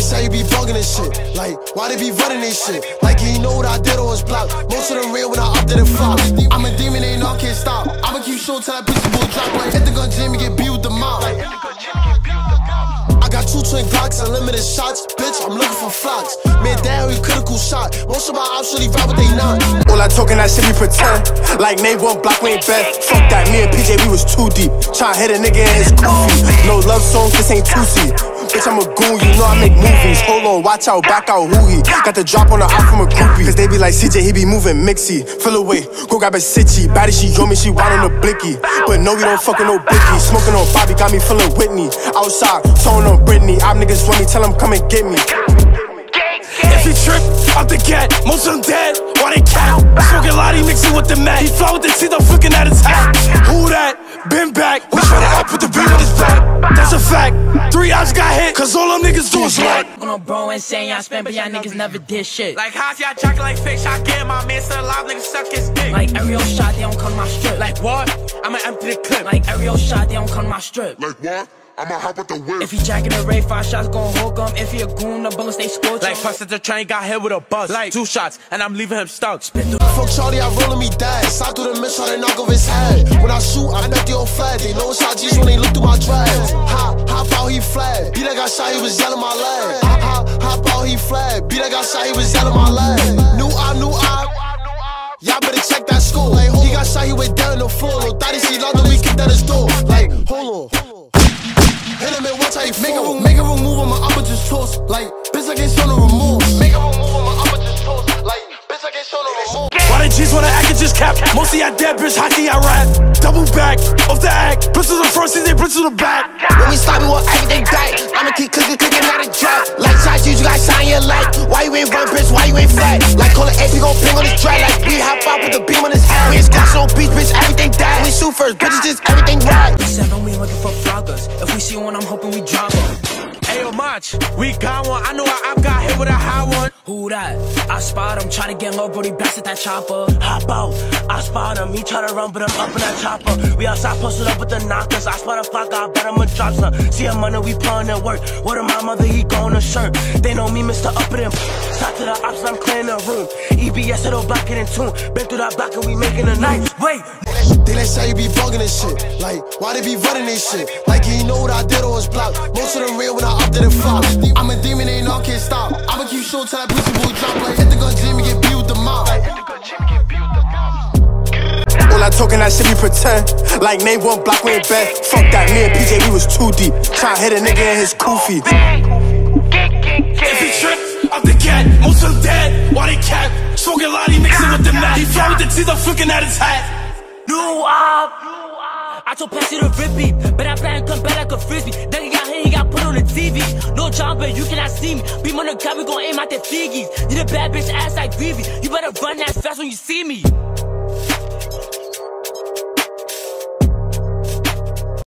they say you be bugging and shit. Like, why they be running this shit? Like, he know what I did on his block. Most of them real when I upped it and flop. I'm a demon, ain't no can't stop. I'ma keep shooting till that pussy will drop. Like, hit the gun, Jimmy, get beat with the mouth. I got two twin Glocks, unlimited shots. Bitch, I'm looking for flocks. Man, damn, we critical shot. Most of my ops really ride what they not. All I talking, that shit we pretend. Like name one block, we ain't bet. Fuck that, me and PJ, we was too deep. Tryna hit a nigga in his goofy. No love songs, this ain't 2C. Bitch, I'm a goon, you know I make movies. Hold on, watch out, back out, who he. Got the drop on the out from a groupie. Cause they be like CJ, he be moving mixy. Fill away, go grab a sitchy. Baddie, she me, she wild on the blicky. But no, we don't fucking no blicky. Smoking on Bobby, got me feeling Whitney. Outside, throwing on Britney. Op niggas want me, tell them come and get me. If he trip out the gat, most of them dead. Why they cat? Smoking Lottie mixing with the mat. He fly with the teeth, I'm fact. Three ops got hit, cause all them niggas do is like. On bro and saying y'all spent, but y'all niggas never did shit. Like how's y'all chocolate like fish? I get my man still alive, niggas suck his dick. Like every old shot, they don't come to my strip. Like what? I'ma empty the clip. Like every old shot, they don't come to my strip. Like what? I'ma hop with the whip. If he jacking the ray, five shots gon' hook him. If he a goon, the bullets stay scorching. Like passenger train got hit with a bus. Like two shots, and I'm leaving him stuck. Fuck Charlie, I rollin' me dead. Side through the miss, try to knock off his head. When I shoot, I knock the old flag. They know it's hot G's when they look fled. Beat got shot, he was yelling my leg. Hop, hop, hop out, he fled. Beat that got shot, he was yelling my leg. New I, new I. Y'all better check that school. Like, he got shot, he went down the floor. Lil' thought he see London, we kicked at his door. Like, hold on. Hit him and watch how he make a, make a remove on my upper just toss. Like, bitch, I can't show no remorse. Make a remove on my upper just toss. Like, bitch, I can't show no remorse. Why the G's wanna act and just cap? Most of y'all dead bitch, hockey, I rap. Double back, off the act. Blitz to the front, see they blitz to the back. When we stop, we want everything back. I'ma keep cooking, cooking, not a drop. Like shots, you got shine your light. Why you ain't run, bitch? Why you ain't flat? Like call it AP, gon' ping on his track. Like we hop out with the beam on his head. We ain't squash on beach, bitch, everything die. We shoot first, bitches, just everything right. Seven, we looking for floggers. If we see one, I'm hoping we drop one. Ayo, March, we got one. I know I, I got hit with a high one. Who that? I spot him, try to get low, but he blasted that chopper. Hop out, I spot him, he try to run, but I'm up in that chopper. We outside posted up with the knockers. I spot a flock, I bet I'ma drop some. See him money, we pulling at work. What of my mother, he going to shirt. They know me, Mr. Up it and Stop to the ops, I'm clearing the room. EBS, it'll block it in tune. Been through that block and we making a night. Wait, They they say you be bugging this shit. Like, why they be running this shit? Like, he know what I did on his block. Most of them real when I upped it and flop. I'm a demon, ain't no can't stop. I'ma keep shooting till that pussy boy drop. Like, hit the gun, Jimmy, All that talking, that shit we pretend. Like name one block, we ain't bet. Fuck that, me and PJ, we was too deep. Tryna hit a nigga in his goofy. If he trip out the cat, most of them dead. Why they cap? Smoking Lottie mixing with the mat. He fly with the teeth, I'm looking at his hat. New up. I told Patsy to rip me, but I plan to come back like a frisbee. Then he got hit, he got put on the TV. No job, but you cannot see me. Beam on the cap, we gon' aim at the figgies. Need a bad bitch ass like Vivi. You better run that fast when you see me.